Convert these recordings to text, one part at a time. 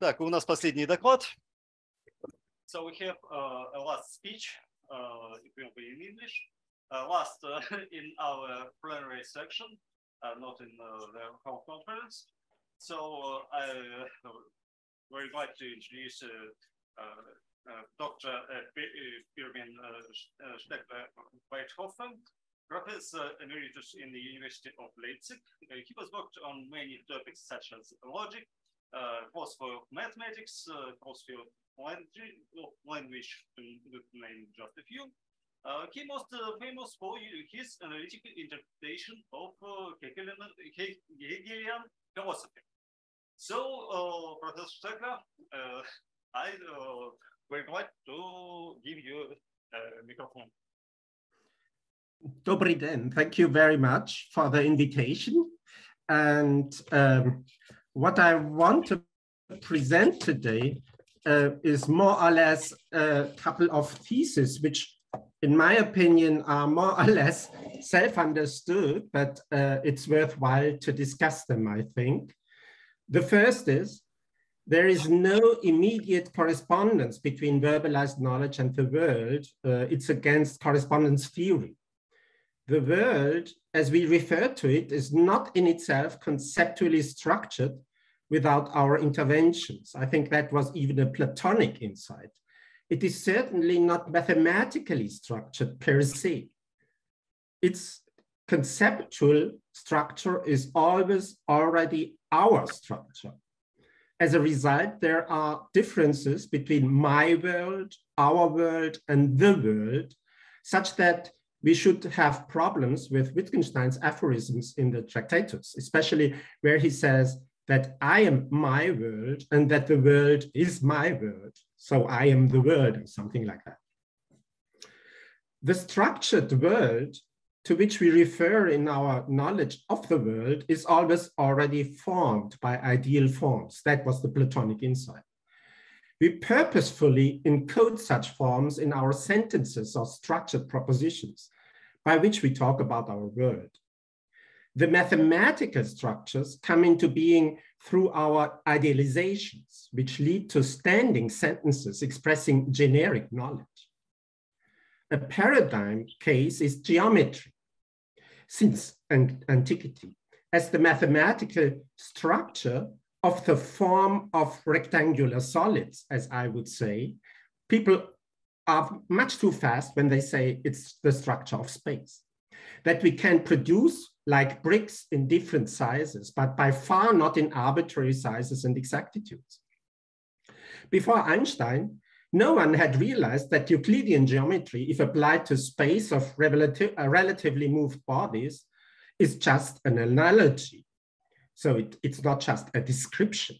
Так, у нас последний доклад. So we have uh, a last speech, uh, it will be in English. Uh, last uh, in our plenary section, uh, not in uh, the whole conference. So uh, I uh, very glad to introduce Dr. Pirmin Weithofer, professor emeritus in the University of Leipzig. he has worked on many topics such as logic, uh, philosophy of mathematics, uh, philosophy of language, to name just a few. Uh, he most uh, famous for his analytical interpretation of uh, Hegelian, philosophy. So, uh, Professor Stekeler, uh, I would like to give you a microphone. Dobry den. Thank you very much for the invitation. And um, what I want to present today uh, is more or less a couple of theses, which in my opinion are more or less self-understood, but uh, it's worthwhile to discuss them, I think. The first is, there is no immediate correspondence between verbalized knowledge and the world. Uh, it's against correspondence theory. The world, as we refer to it, is not in itself conceptually structured without our interventions. I think that was even a Platonic insight. It is certainly not mathematically structured per se. Its conceptual structure is always already our structure. As a result, there are differences between my world, our world, and the world, such that we should have problems with Wittgenstein's aphorisms in the Tractatus, especially where he says that I am my world and that the world is my world. So I am the world or something like that. The structured world to which we refer in our knowledge of the world is always already formed by ideal forms. That was the Platonic insight. We purposefully encode such forms in our sentences or structured propositions by which we talk about our world. The mathematical structures come into being through our idealizations, which lead to standing sentences expressing generic knowledge. A paradigm case is geometry since antiquity as the mathematical structure of the form of rectangular solids, as I would say, people are much too fast when they say it's the structure of space. That we can produce like bricks in different sizes, but by far not in arbitrary sizes and exactitudes. Before Einstein, no one had realized that Euclidean geometry, if applied to space of relative, uh, relatively moved bodies, is just an analogy so it, it's not just a description.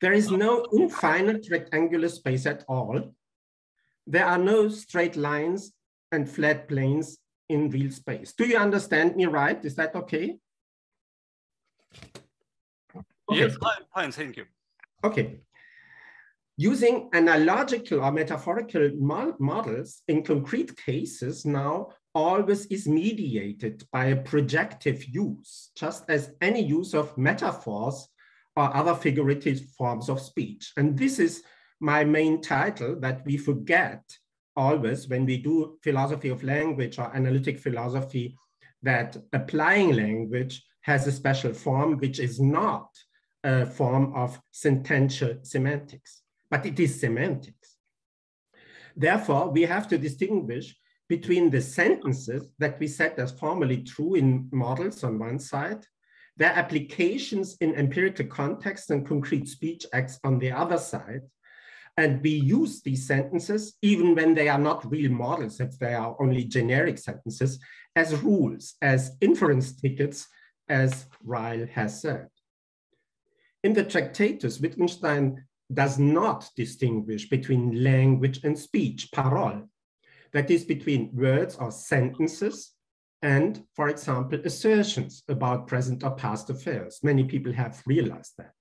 There is no infinite rectangular space at all. There are no straight lines and flat planes in real space. Do you understand me right? Is that okay? okay. Yes, fine, fine, thank you. Okay. Using analogical or metaphorical models in concrete cases now always is mediated by a projective use, just as any use of metaphors or other figurative forms of speech. And this is my main title that we forget always when we do philosophy of language or analytic philosophy, that applying language has a special form, which is not a form of sentential semantics, but it is semantics. Therefore, we have to distinguish between the sentences that we set as formally true in models on one side, their applications in empirical context and concrete speech acts on the other side. And we use these sentences, even when they are not real models, if they are only generic sentences, as rules, as inference tickets, as Ryle has said. In the Tractatus, Wittgenstein does not distinguish between language and speech, parole, that is between words or sentences and, for example, assertions about present or past affairs. Many people have realized that.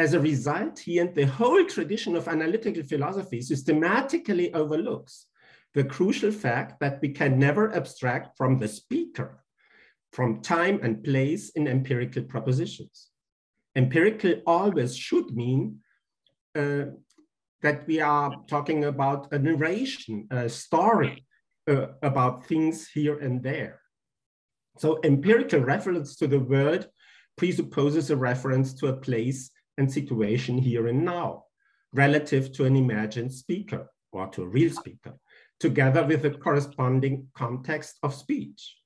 As a result, he and the whole tradition of analytical philosophy systematically overlooks the crucial fact that we can never abstract from the speaker, from time and place in empirical propositions. Empirical always should mean uh, that we are talking about a narration, a story uh, about things here and there. So empirical reference to the word presupposes a reference to a place and situation here and now, relative to an imagined speaker or to a real speaker, together with a corresponding context of speech.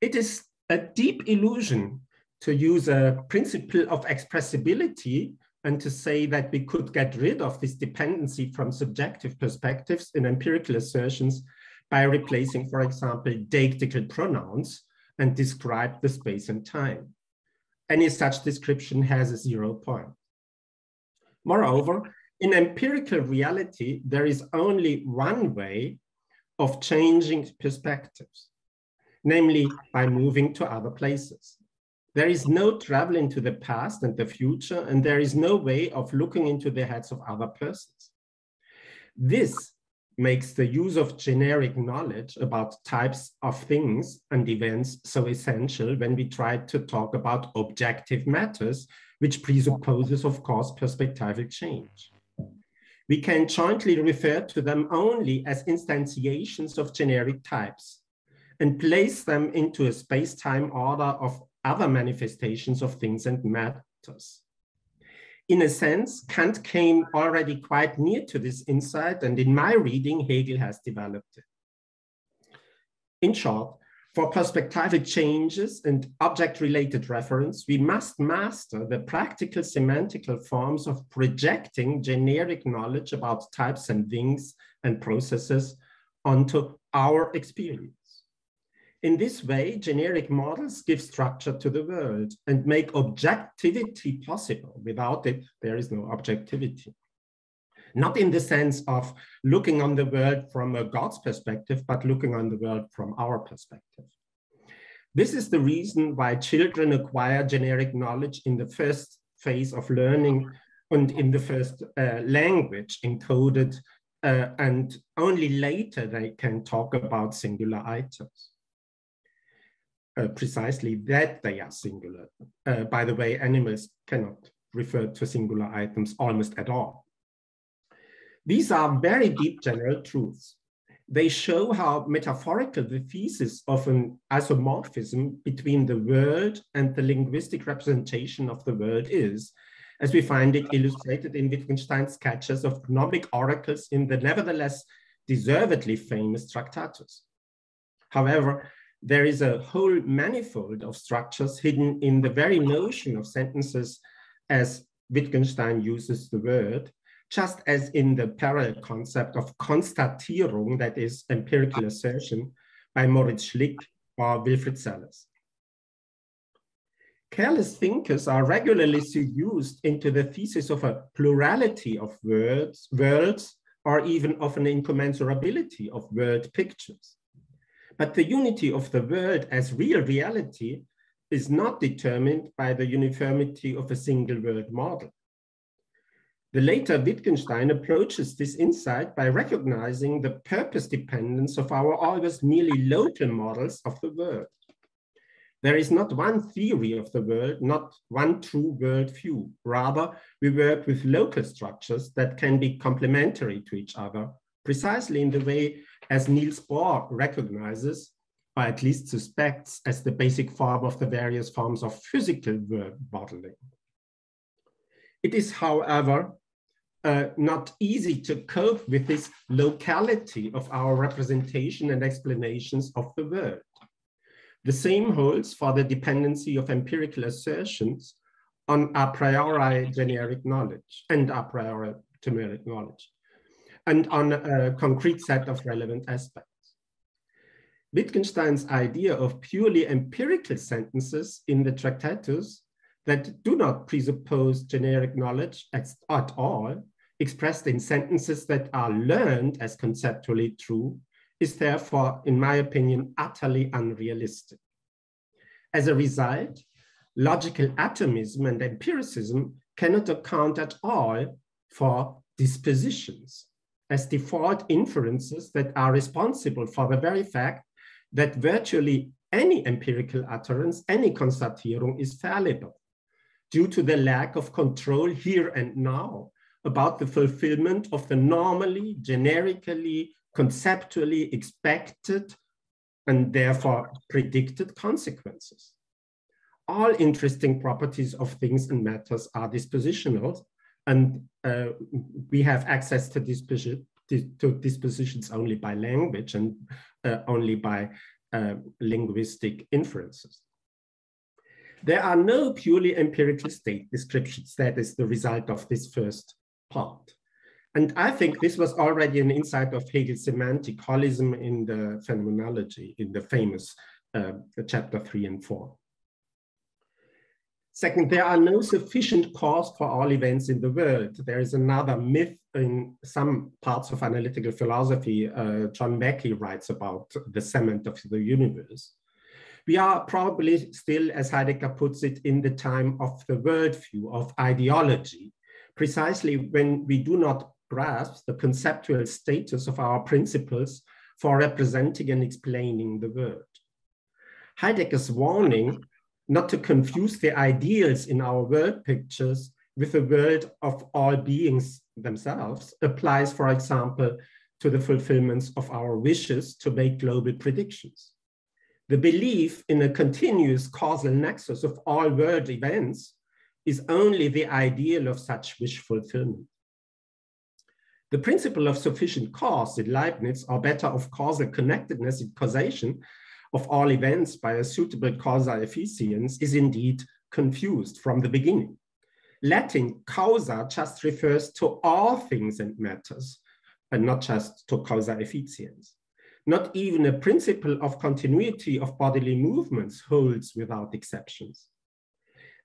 It is a deep illusion to use a principle of expressibility and to say that we could get rid of this dependency from subjective perspectives in empirical assertions by replacing, for example, deictical pronouns and describe the space and time. Any such description has a zero point. Moreover, in empirical reality, there is only one way of changing perspectives, namely by moving to other places. There is no travel into the past and the future, and there is no way of looking into the heads of other persons. This makes the use of generic knowledge about types of things and events so essential when we try to talk about objective matters, which presupposes, of course, perspectival change. We can jointly refer to them only as instantiations of generic types and place them into a space-time order of other manifestations of things and matters in a sense, Kant came already quite near to this insight, and in my reading, Hegel has developed it. In short, for perspectival changes and object-related reference, we must master the practical semantical forms of projecting generic knowledge about types and things and processes onto our experience. In this way, generic models give structure to the world and make objectivity possible. Without it, there is no objectivity. Not in the sense of looking on the world from a God's perspective, but looking on the world from our perspective. This is the reason why children acquire generic knowledge in the first phase of learning and in the first uh, language encoded, uh, and only later they can talk about singular items uh, precisely that they are singular. Uh, by the way, animals cannot refer to singular items almost at all. These are very deep general truths. They show how metaphorical the thesis of an isomorphism between the world and the linguistic representation of the world is, as we find it illustrated in Wittgenstein's sketches of gnomic oracles in the nevertheless deservedly famous Tractatus. However, there is a whole manifold of structures hidden in the very notion of sentences as Wittgenstein uses the word, just as in the parallel concept of Konstatierung, that is empirical assertion, by Moritz Schlick or Wilfrid Sellars. Careless thinkers are regularly seduced into the thesis of a plurality of words, worlds, or even of an incommensurability of word pictures. But the unity of the world as real reality is not determined by the uniformity of a single world model. The later Wittgenstein approaches this insight by recognizing the purpose dependence of our always merely local models of the world. There is not one theory of the world, not one true world view. Rather, we work with local structures that can be complementary to each other, precisely in the way as Niels Bohr recognizes, or at least suspects as the basic form of the various forms of physical word modeling. It is, however, uh, not easy to cope with this locality of our representation and explanations of the world. The same holds for the dependency of empirical assertions on a priori generic knowledge and a priori generic knowledge and on a concrete set of relevant aspects. Wittgenstein's idea of purely empirical sentences in the Tractatus that do not presuppose generic knowledge at, at all, expressed in sentences that are learned as conceptually true, is therefore, in my opinion, utterly unrealistic. As a result, logical atomism and empiricism cannot account at all for dispositions as default inferences that are responsible for the very fact that virtually any empirical utterance, any Konstatierung is fallible due to the lack of control here and now about the fulfillment of the normally, generically, conceptually expected and therefore predicted consequences. All interesting properties of things and matters are dispositional, and uh, we have access to, disposi to dispositions only by language and uh, only by uh, linguistic inferences. There are no purely empirical state descriptions. That is the result of this first part. And I think this was already an insight of Hegel's semantic holism in the phenomenology, in the famous uh, chapter three and four. Second, there are no sufficient cause for all events in the world. There is another myth in some parts of analytical philosophy. Uh, John Mackie writes about the cement of the universe. We are probably still, as Heidegger puts it, in the time of the worldview, of ideology, precisely when we do not grasp the conceptual status of our principles for representing and explaining the world. Heidegger's warning not to confuse the ideals in our world pictures with the world of all beings themselves applies, for example, to the fulfillments of our wishes to make global predictions. The belief in a continuous causal nexus of all world events is only the ideal of such wish fulfillment. The principle of sufficient cause in Leibniz, or better of causal connectedness in causation of all events by a suitable causal efficiency is indeed confused from the beginning. Latin causa just refers to all things and matters, and not just to causa efficiens. Not even a principle of continuity of bodily movements holds without exceptions.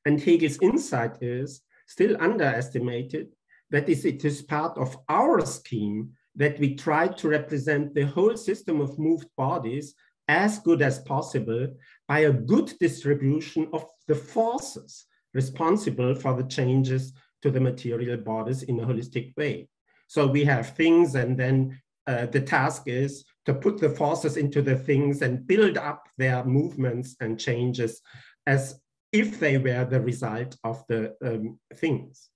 And Hegel's insight is still underestimated that is, it is part of our scheme that we try to represent the whole system of moved bodies as good as possible by a good distribution of the forces responsible for the changes to the material bodies in a holistic way. So we have things and then uh, the task is to put the forces into the things and build up their movements and changes as if they were the result of the um, things.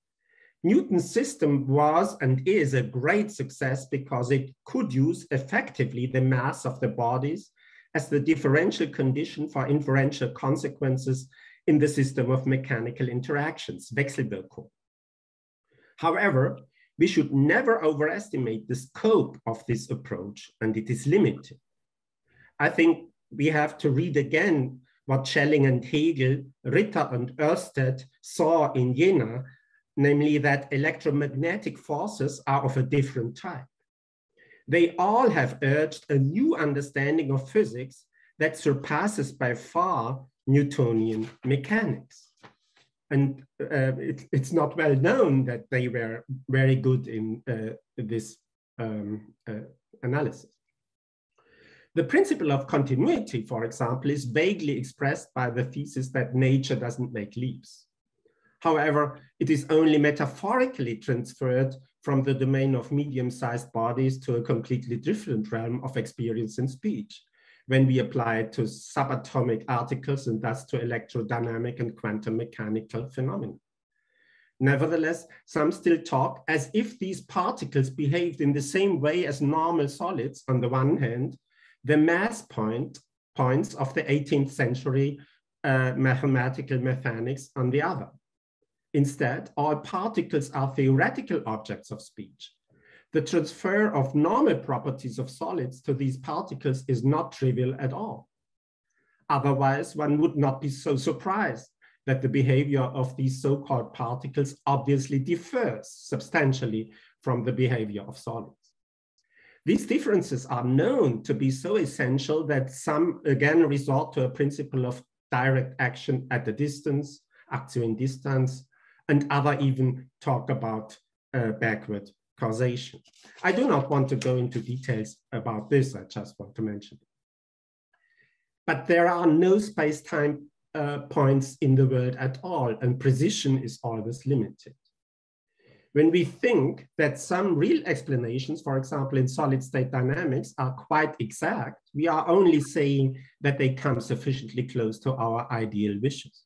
Newton's system was and is a great success because it could use effectively the mass of the bodies as the differential condition for inferential consequences in the system of mechanical interactions, Wechselwirkung. However, we should never overestimate the scope of this approach, and it is limited. I think we have to read again what Schelling and Hegel, Ritter and Oersted saw in Jena, namely that electromagnetic forces are of a different type. They all have urged a new understanding of physics that surpasses by far Newtonian mechanics. And uh, it, it's not well known that they were very good in uh, this um, uh, analysis. The principle of continuity, for example, is vaguely expressed by the thesis that nature doesn't make leaps. However, it is only metaphorically transferred from the domain of medium-sized bodies to a completely different realm of experience and speech when we apply it to subatomic articles and thus to electrodynamic and quantum mechanical phenomena. Nevertheless, some still talk as if these particles behaved in the same way as normal solids on the one hand the mass point, points of the 18th century uh, mathematical mechanics on the other. Instead, all particles are theoretical objects of speech. The transfer of normal properties of solids to these particles is not trivial at all. Otherwise, one would not be so surprised that the behavior of these so-called particles obviously differs substantially from the behavior of solids. These differences are known to be so essential that some again resort to a principle of direct action at a distance, actio in distans, and other even talk about uh, backward causation. I do not want to go into details about this, I just want to mention. But there are no space-time uh, points in the world at all, and precision is always limited. When we think that some real explanations, for example, in solid state dynamics are quite exact, we are only saying that they come sufficiently close to our ideal wishes.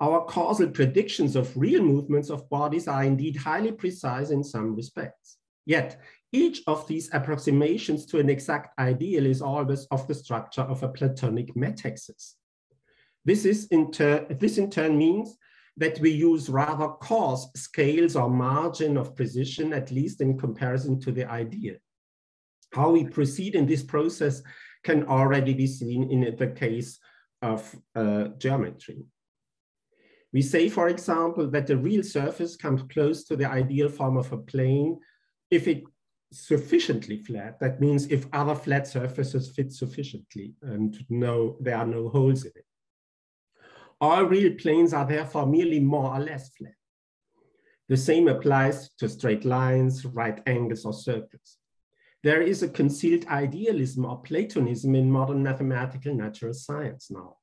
Our causal predictions of real movements of bodies are indeed highly precise in some respects. Yet, each of these approximations to an exact ideal is always of the structure of a Platonic metaxis. This, is in this in turn means that we use rather coarse scales or margin of precision, at least in comparison to the ideal. How we proceed in this process can already be seen in the case of uh, geometry. We say, for example, that the real surface comes close to the ideal form of a plane if it sufficiently flat. That means if other flat surfaces fit sufficiently um, and no, there are no holes in it. All real planes are therefore merely more or less flat. The same applies to straight lines, right angles, or circles. There is a concealed idealism or Platonism in modern mathematical natural science now.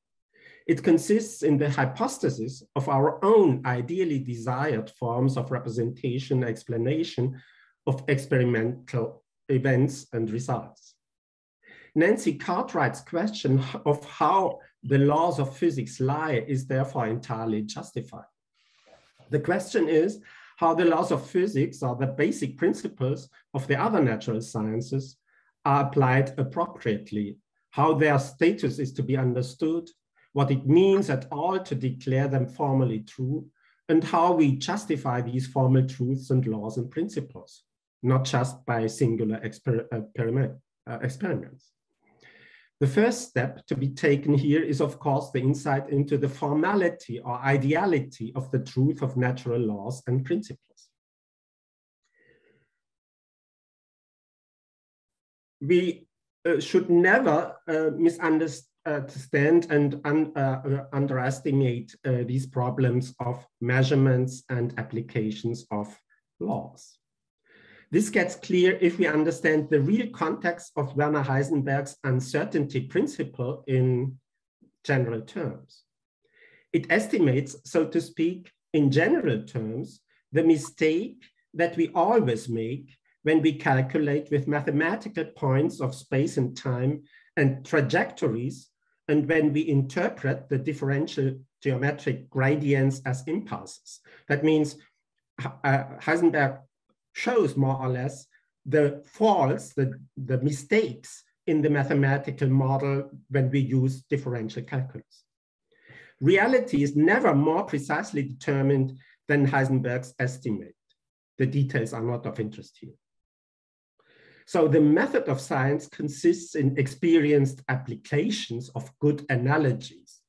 It consists in the hypostasis of our own ideally desired forms of representation explanation of experimental events and results. Nancy Cartwright's question of how the laws of physics lie is therefore entirely justified. The question is how the laws of physics or the basic principles of the other natural sciences are applied appropriately, how their status is to be understood, what it means at all to declare them formally true, and how we justify these formal truths and laws and principles, not just by singular exper experiment, uh, experiments. The first step to be taken here is, of course, the insight into the formality or ideality of the truth of natural laws and principles. We uh, should never uh, misunderstand and un uh, underestimate uh, these problems of measurements and applications of laws. This gets clear if we understand the real context of Werner Heisenberg's uncertainty principle in general terms. It estimates, so to speak, in general terms, the mistake that we always make when we calculate with mathematical points of space and time and trajectories, and when we interpret the differential geometric gradients as impulses. That means uh, Heisenberg shows more or less the faults, the, the mistakes in the mathematical model when we use differential calculus. Reality is never more precisely determined than Heisenberg's estimate. The details are not of interest here. So the method of science consists in experienced applications of good analogies.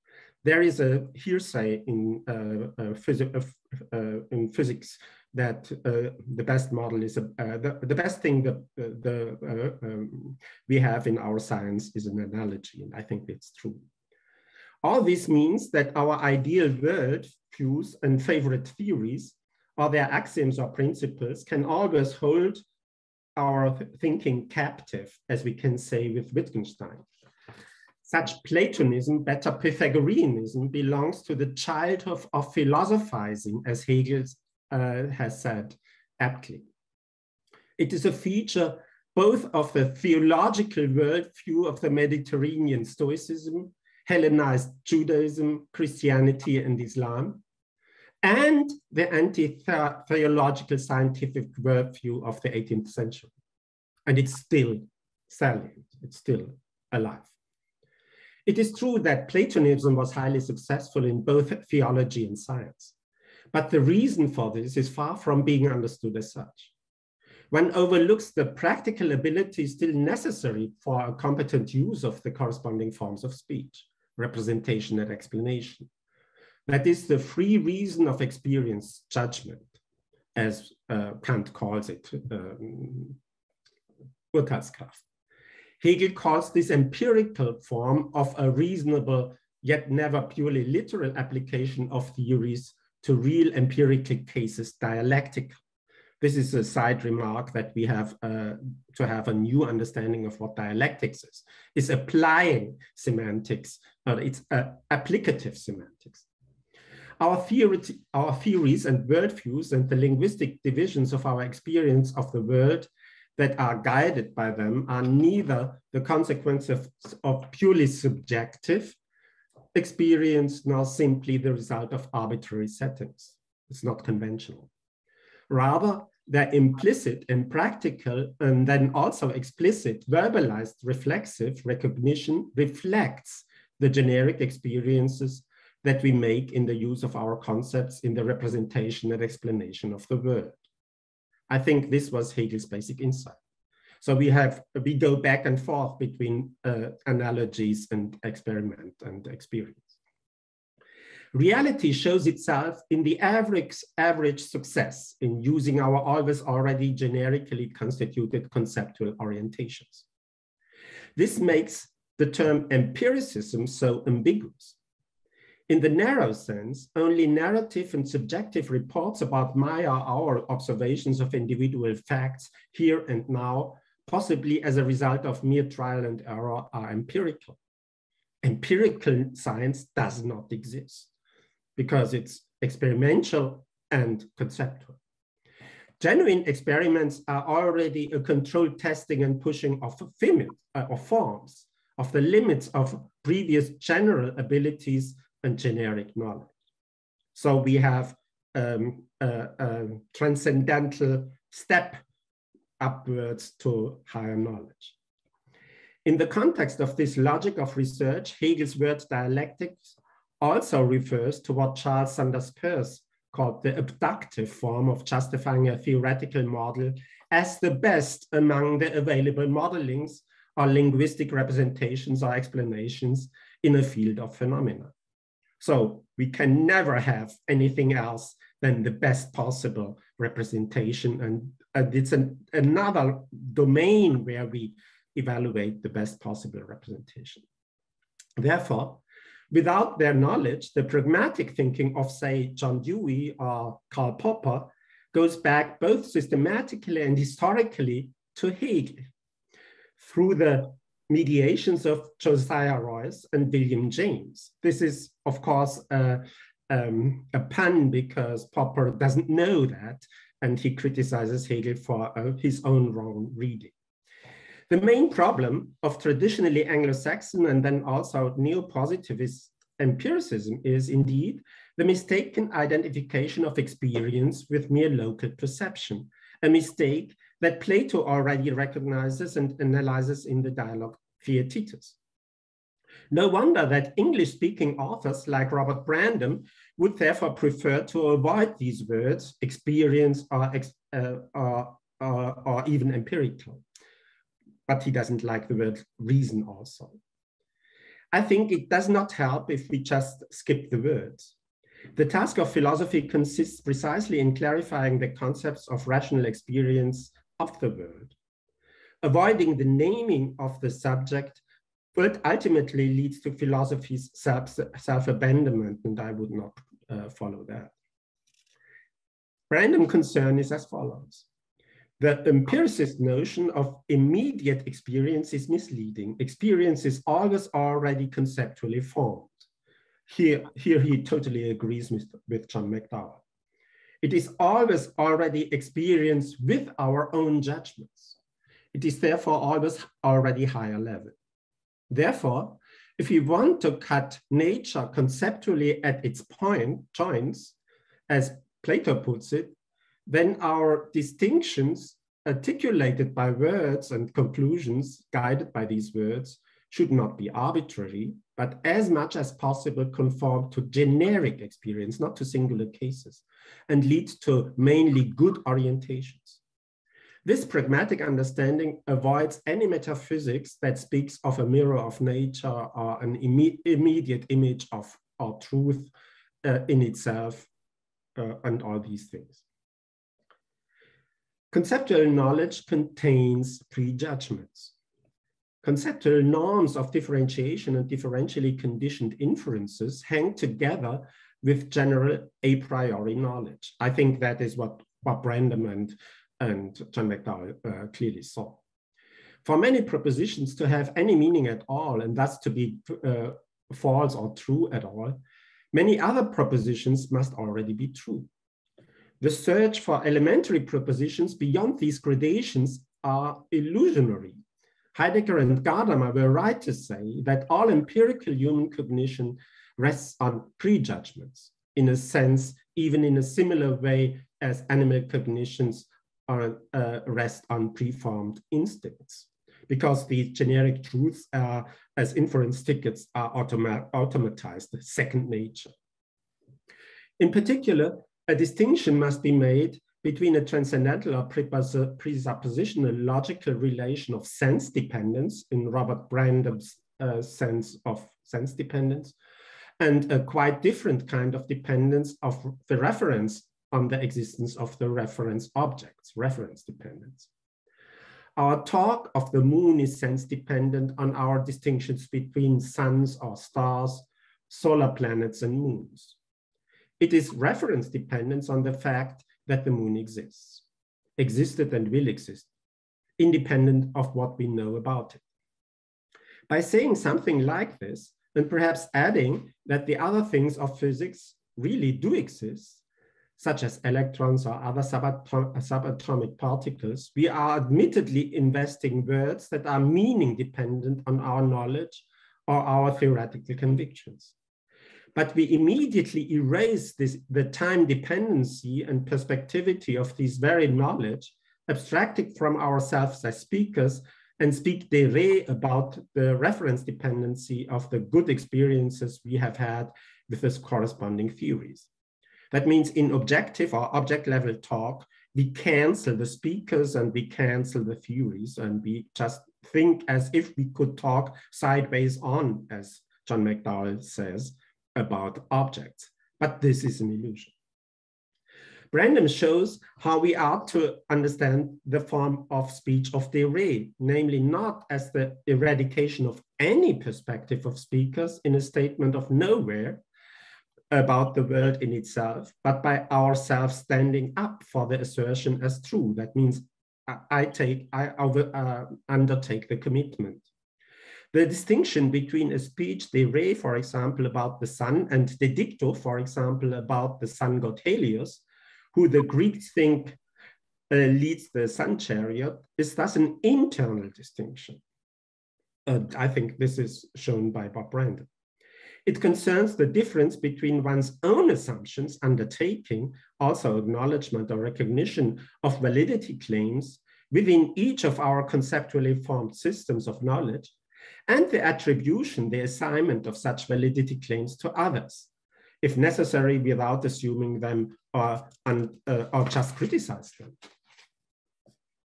There is a hearsay in, uh, uh, phys uh, in physics that uh, the best model is, a, uh, the, the best thing that uh, the, uh, um, we have in our science is an analogy, and I think it's true. All this means that our ideal world views and favorite theories or their axioms or principles can always hold our thinking captive, as we can say with Wittgenstein. Such Platonism, better Pythagoreanism, belongs to the childhood of philosophizing, as Hegel uh, has said aptly. It is a feature both of the theological worldview of the Mediterranean Stoicism, Hellenized Judaism, Christianity, and Islam, and the anti-theological scientific worldview of the 18th century. And it's still salient, it's still alive. It is true that Platonism was highly successful in both theology and science. But the reason for this is far from being understood as such. One overlooks the practical ability still necessary for a competent use of the corresponding forms of speech, representation and explanation. That is the free reason of experience judgment, as uh, Kant calls it, um, Urteilskraft. Hegel calls this empirical form of a reasonable yet never purely literal application of theories to real empirical cases dialectic. This is a side remark that we have uh, to have a new understanding of what dialectics is. It's applying semantics, but it's uh, applicative semantics. Our, theory, our theories and worldviews and the linguistic divisions of our experience of the world that are guided by them are neither the consequence of, of purely subjective experience nor simply the result of arbitrary settings. It's not conventional. Rather, they're implicit and practical and then also explicit, verbalized, reflexive recognition reflects the generic experiences that we make in the use of our concepts in the representation and explanation of the world. I think this was Hegel's basic insight. So we have, we go back and forth between uh, analogies and experiment and experience. Reality shows itself in the average, average success in using our always already generically constituted conceptual orientations. This makes the term empiricism so ambiguous. In the narrow sense, only narrative and subjective reports about my or our observations of individual facts here and now, possibly as a result of mere trial and error, are empirical. Empirical science does not exist because it's experimental and conceptual. Genuine experiments are already a controlled testing and pushing of, uh, of forms of the limits of previous general abilities and generic knowledge. So we have um, a, a transcendental step upwards to higher knowledge. In the context of this logic of research, Hegel's word dialectics also refers to what Charles Sanders Peirce called the abductive form of justifying a theoretical model as the best among the available modelings or linguistic representations or explanations in a field of phenomena. So we can never have anything else than the best possible representation. And, and it's an, another domain where we evaluate the best possible representation. Therefore, without their knowledge, the pragmatic thinking of, say, John Dewey or Karl Popper goes back both systematically and historically to Hegel through the mediations of Josiah Royce and William James. This is, of course, a, um, a pun because Popper doesn't know that, and he criticizes Hegel for uh, his own wrong reading. The main problem of traditionally Anglo-Saxon and then also neo-positivist empiricism is indeed the mistaken identification of experience with mere local perception, a mistake that Plato already recognizes and analyzes in the dialogue Theaetetus. No wonder that English-speaking authors like Robert Brandom would therefore prefer to avoid these words, experience or, uh, or, or, or even empirical. But he doesn't like the word reason also. I think it does not help if we just skip the words. The task of philosophy consists precisely in clarifying the concepts of rational experience of the world. Avoiding the naming of the subject but ultimately leads to philosophy's self-abandonment, and I would not uh, follow that. Brandom concern is as follows. The empiricist notion of immediate experience is misleading. Experience is always already conceptually formed. Here, here he totally agrees with, with John McDowell. It is always already experienced with our own judgments. It is therefore always already higher level. Therefore, if we want to cut nature conceptually at its point, joints, as Plato puts it, then our distinctions articulated by words and conclusions guided by these words should not be arbitrary, but as much as possible conform to generic experience, not to singular cases, and lead to mainly good orientations. This pragmatic understanding avoids any metaphysics that speaks of a mirror of nature or an imme immediate image of or truth uh, in itself uh, and all these things. Conceptual knowledge contains prejudgments. Conceptual norms of differentiation and differentially conditioned inferences hang together with general a priori knowledge. I think that is what, what Brandom and, and John McDowell uh, clearly saw. For many propositions to have any meaning at all, and thus to be uh, false or true at all, many other propositions must already be true. The search for elementary propositions beyond these gradations are illusionary. Heidegger and Gadamer were right to say that all empirical human cognition rests on prejudgments, in a sense, even in a similar way as animal cognitions are, uh, rest on preformed instincts because these generic truths are, as inference tickets are automa automatized, second nature. In particular, a distinction must be made between a transcendental or presuppositional logical relation of sense dependence in Robert Brandom's uh, sense of sense dependence and a quite different kind of dependence of the reference on the existence of the reference objects, reference dependence. Our talk of the moon is sense dependent on our distinctions between suns or stars, solar planets and moons. It is reference dependence on the fact that the moon exists, existed and will exist, independent of what we know about it. By saying something like this, and perhaps adding that the other things of physics really do exist, such as electrons or other subatom subatomic particles, we are admittedly investing words that are meaning dependent on our knowledge or our theoretical convictions. But we immediately erase this, the time dependency and perspectivity of this very knowledge, abstracted from ourselves as speakers and speak de re about the reference dependency of the good experiences we have had with this corresponding theories. That means in objective or object level talk, we cancel the speakers and we cancel the theories and we just think as if we could talk sideways on, as John McDowell says, about objects. But this is an illusion. Brandom shows how we are to understand the form of speech of de re, namely not as the eradication of any perspective of speakers in a statement of nowhere about the world in itself, but by ourselves standing up for the assertion as true. That means I take, I uh, undertake the commitment. The distinction between a speech de re, for example, about the sun, and de dicto, for example, about the sun god Helios, who the Greeks think uh, leads the sun chariot, is thus an internal distinction. Uh, I think this is shown by Bob Brandom. It concerns the difference between one's own assumptions, undertaking, also acknowledgement or recognition of validity claims within each of our conceptually formed systems of knowledge, and the attribution, the assignment of such validity claims to others, if necessary, without assuming them or, and, uh, or just criticize them.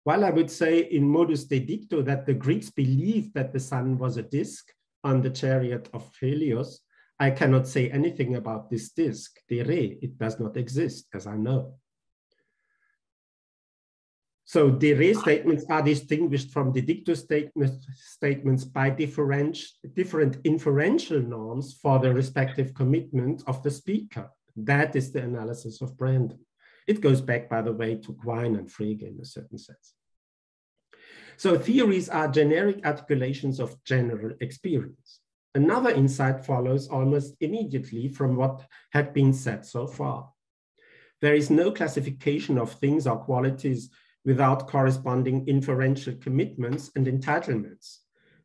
While I would say in modus de dicto that the Greeks believed that the sun was a disk on the chariot of Helios, I cannot say anything about this disk, de re, it does not exist as I know. So the re statements are distinguished from the dicto statement, statements by different, different inferential norms for the respective commitment of the speaker. That is the analysis of Brandom. It goes back, by the way, to Quine and Frege in a certain sense. So theories are generic articulations of general experience. Another insight follows almost immediately from what had been said so far. There is no classification of things or qualities without corresponding inferential commitments and entitlements.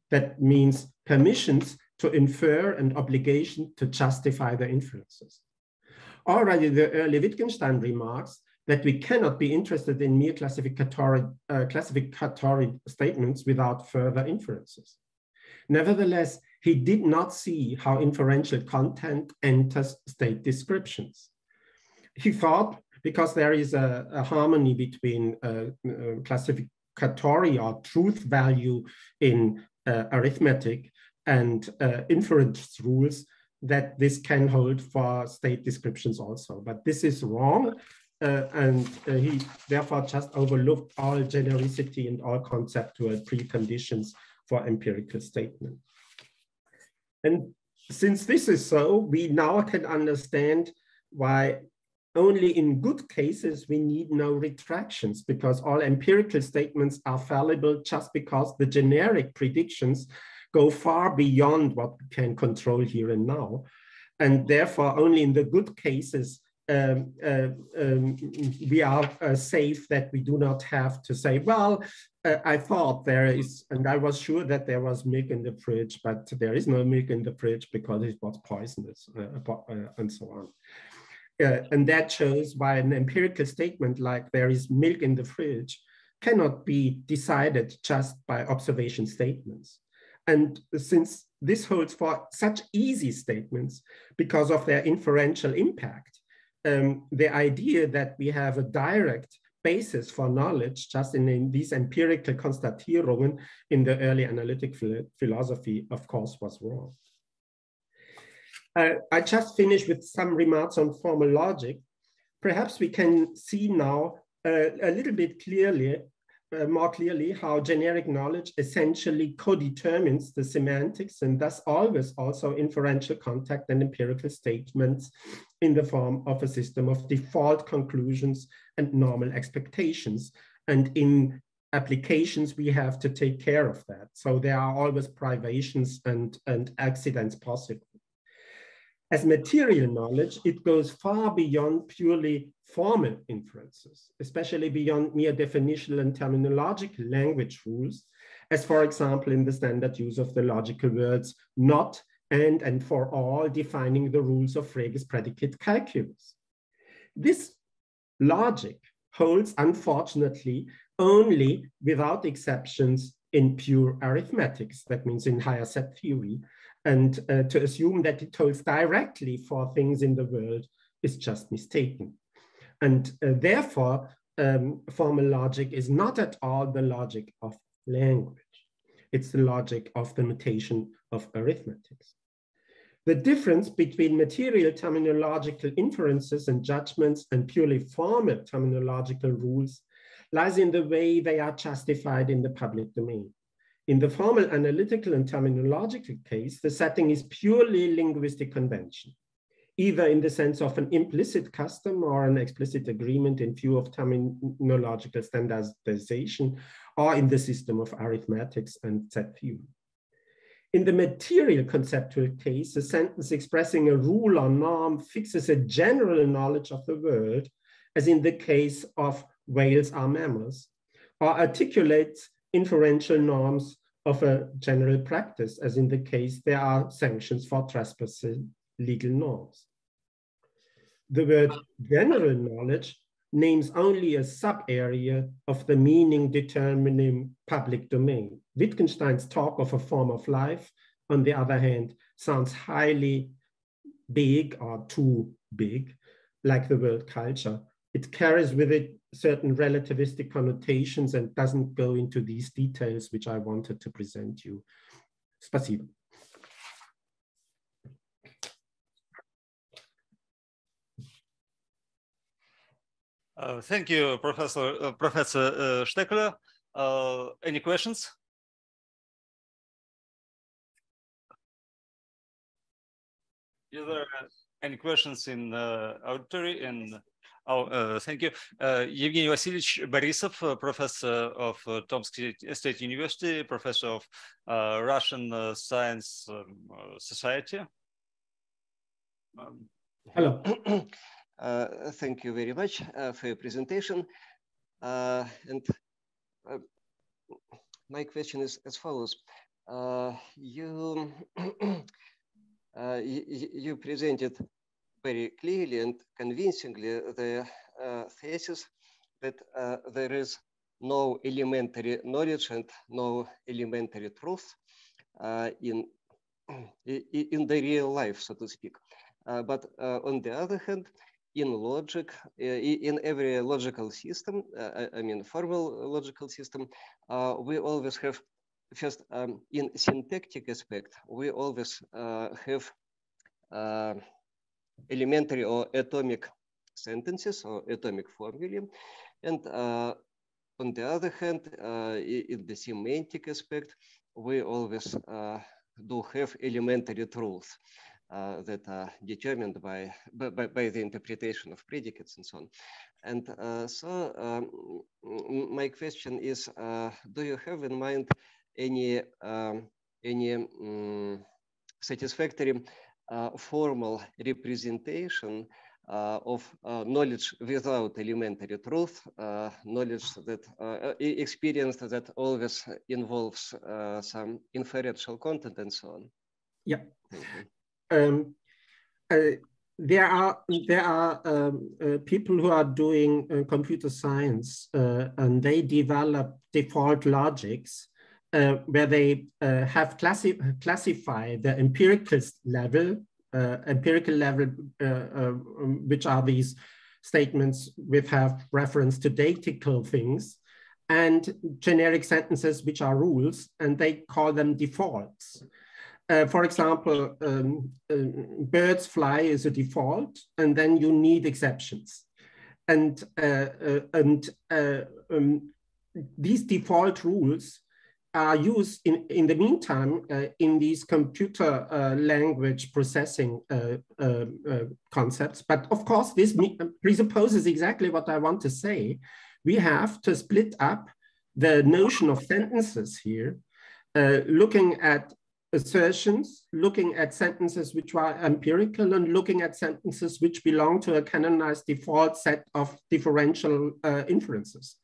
That means permissions to infer and obligation to justify their inferences. Already the early Wittgenstein remarks that we cannot be interested in mere classificatory, uh, classificatory statements without further inferences. Nevertheless, he did not see how inferential content enters state descriptions. He thought because there is a, a harmony between uh, uh, classificatory or truth value in uh, arithmetic and uh, inference rules, that this can hold for state descriptions also. But this is wrong. Uh, and uh, he therefore just overlooked all genericity and all conceptual preconditions for empirical statement. And since this is so, we now can understand why only in good cases we need no retractions because all empirical statements are fallible just because the generic predictions go far beyond what we can control here and now. And therefore, only in the good cases, um, uh, um, we are uh, safe that we do not have to say, well, uh, I thought there is, and I was sure that there was milk in the fridge, but there is no milk in the fridge because it was poisonous uh, uh, and so on. Uh, and that shows why an empirical statement like there is milk in the fridge cannot be decided just by observation statements. And since this holds for such easy statements because of their inferential impact, um, the idea that we have a direct basis for knowledge just in, in these empirical Konstatierungen in the early analytic philosophy, of course, was wrong. Uh, I just finished with some remarks on formal logic. Perhaps we can see now uh, a little bit clearly uh, more clearly how generic knowledge essentially co-determines the semantics and thus always also inferential contact and empirical statements in the form of a system of default conclusions and normal expectations. And in applications, we have to take care of that. So there are always privations and, and accidents possible. As material knowledge, it goes far beyond purely formal inferences, especially beyond mere definitional and terminological language rules, as for example, in the standard use of the logical words not and and for all defining the rules of Frege's predicate calculus. This logic holds, unfortunately, only without exceptions in pure arithmetics, that means in higher set theory, and uh, to assume that it holds directly for things in the world is just mistaken. And uh, therefore, um, formal logic is not at all the logic of language. It's the logic of the notation of arithmetics. The difference between material terminological inferences and judgments and purely formal terminological rules lies in the way they are justified in the public domain. In the formal analytical and terminological case, the setting is purely linguistic convention, either in the sense of an implicit custom or an explicit agreement in view of terminological standardization, or in the system of arithmetics and set theory. In the material conceptual case, a sentence expressing a rule or norm fixes a general knowledge of the world, as in the case of whales are mammals, or articulates inferential norms of a general practice, as in the case there are sanctions for trespassing legal norms. The word general knowledge names only a sub-area of the meaning determining public domain. Wittgenstein's talk of a form of life, on the other hand, sounds highly big or too big, like the word culture it carries with it certain relativistic connotations and doesn't go into these details, which I wanted to present you. Спасибо. Uh, thank you, Professor uh, Professor uh, Stekeler. Uh, any questions? Is there any questions in the auditorium? Oh, uh, thank you. Uh, Evgeny Vasilievich Borisov, uh, professor of uh, Tomsk State University, professor of uh, Russian uh, Science um, Society. Um, Hello. thank you very much for your presentation. and my question is as follows. you, you, you presented very clearly and convincingly the uh, thesis that uh, there is no elementary knowledge and no elementary truth uh, in, in the real life, so to speak. but on the other hand, in logic, in every logical system, I mean, formal logical system, we always have first um, in syntactic aspect, we always uh, have uh, elementary or atomic sentences or atomic formulae. And uh, on the other hand, uh, in the semantic aspect, we always uh, do have elementary truths uh, that are determined by, by, by, the interpretation of predicates and so on. And uh, so um, my question is, uh, do you have in mind any, um, any um, satisfactory formal representation uh, of uh, knowledge without elementary truth, uh, knowledge that experience that always involves some inferential content and so on. Yeah. Um, there are there are um, uh, people who are doing uh, computer science uh, and they develop default logics where they have classi classified the empirical level uh, empirical level, uh, uh, um, which are these statements which have reference to datical things, and generic sentences, which are rules, and they call them defaults. Uh, for example, um, uh, birds fly is a default, and then you need exceptions. And, uh, and um, these default rules are used in, in the meantime uh, in these computer uh, language processing uh, uh, uh concepts. But of course, this presupposes exactly what I want to say. We have to split up the notion of sentences here, uh, looking at assertions, looking at sentences which are empirical and looking at sentences which belong to a canonized default set of differential inferences.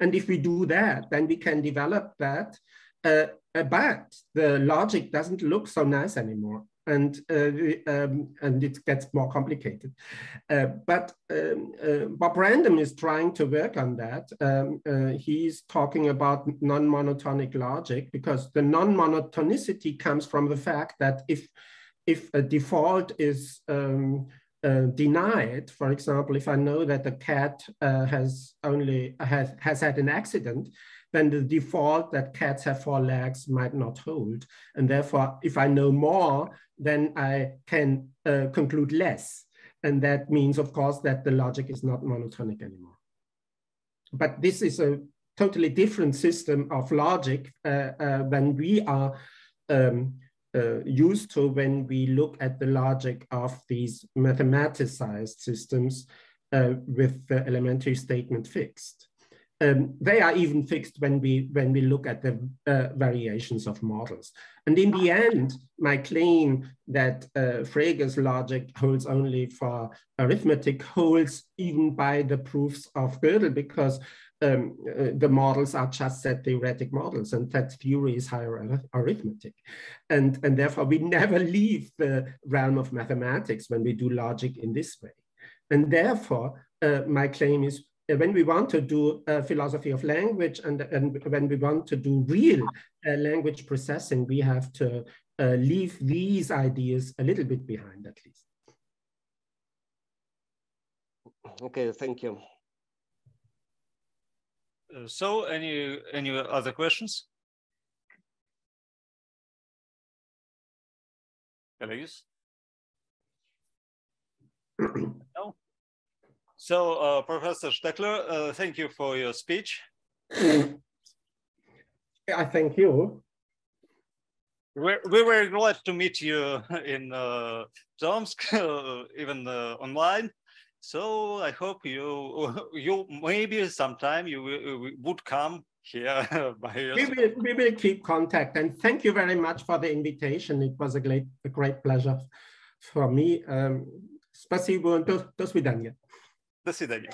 And if we do that, then we can develop that. Uh, but the logic doesn't look so nice anymore. And, uh, um, and it gets more complicated. Uh, but um, uh, Bob Brandom is trying to work on that. Um, uh, he's talking about non-monotonic logic because the non-monotonicity comes from the fact that if, if a default is um, uh, denied. For example, if I know that the cat uh, has only has, has had an accident, then the default that cats have four legs might not hold. And therefore, if I know more, then I can uh, conclude less. And that means, of course, that the logic is not monotonic anymore. But this is a totally different system of logic uh, uh, when we are um, uh, used to when we look at the logic of these mathematicized systems uh, with the elementary statement fixed. Um, they are even fixed when we when we look at the uh, variations of models. And in the end, my claim that uh, Frege's logic holds only for arithmetic holds even by the proofs of Gödel because um, uh, the models are just set theoretic models and that theory is higher arithmetic. And, and therefore we never leave the realm of mathematics when we do logic in this way. And therefore uh, my claim is when we want to do a philosophy of language and, and when we want to do real uh, language processing, we have to uh, leave these ideas a little bit behind at least. Okay, thank you. Uh, so any any other questions? Colleagues? no? So, uh, Professor Stekeler, uh, thank you for your speech. I thank you. We're, we're very glad to meet you in uh, Tomsk, uh, even uh, online. So I hope you you maybe sometime you uh, will, would come here. we will we will keep contact and thank you very much for the invitation. It was a great a great pleasure for me. Um, спасибо, до, до свидания. da Cidade.